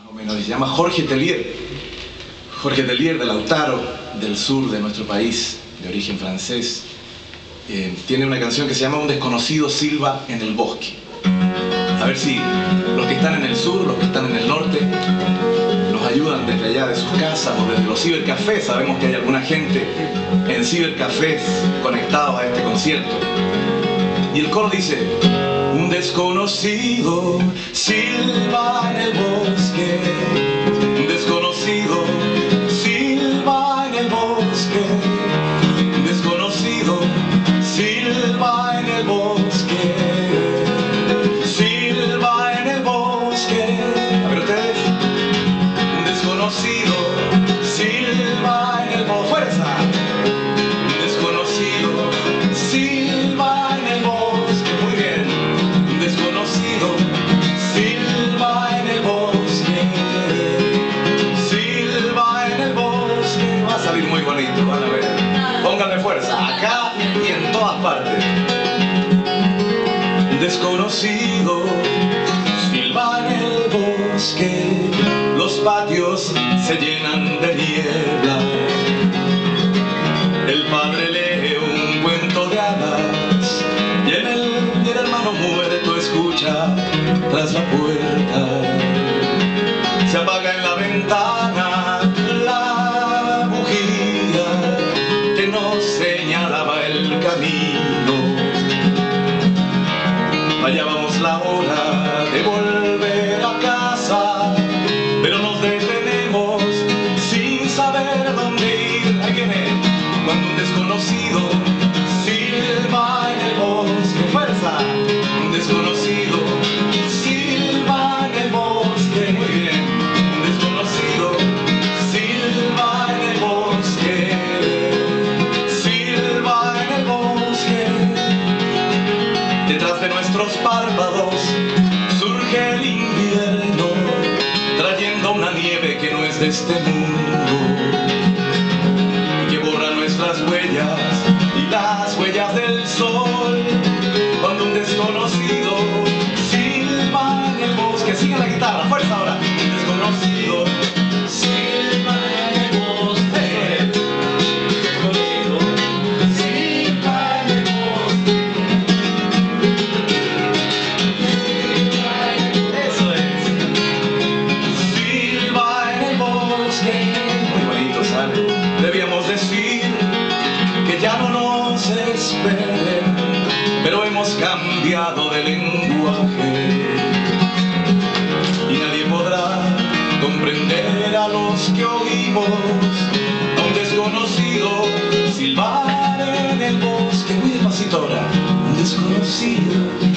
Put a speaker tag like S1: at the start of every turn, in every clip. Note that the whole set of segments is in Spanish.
S1: más o menos, se llama Jorge Tellier. Jorge Tellier de Lautaro, del sur de nuestro país, de origen francés. Eh, tiene una canción que se llama Un desconocido silba en el bosque. A ver si los que están en el sur, los que están en el norte, nos ayudan desde allá de sus casas o desde los cibercafés. Sabemos que hay alguna gente en cibercafés conectados a este concierto. Y el coro dice, un desconocido silba en el bosque, Un desconocido silba en el bosque. Los patios se llenan de niebla. El padre lee un cuento de hadas y en el, y el hermano muerto escucha tras la puerta. Se apaga en la ventana no es de este mundo, que borra nuestras huellas y las huellas del sol. Hemos cambiado de lenguaje. Y nadie podrá comprender a los que oímos a un desconocido silbar en el bosque. Muy despacito ahora. Un desconocido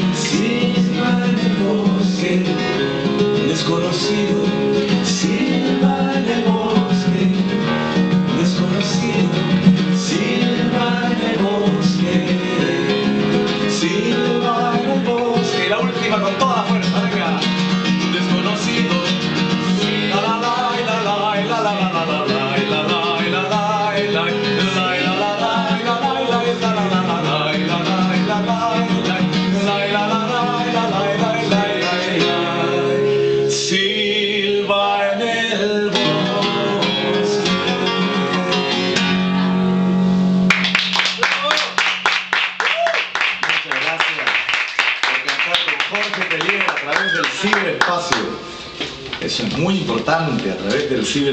S1: última con toda fuerza, venga. Desconocido. La la la la la la la la la la del ciberespacio. Eso es muy importante, a través del ciber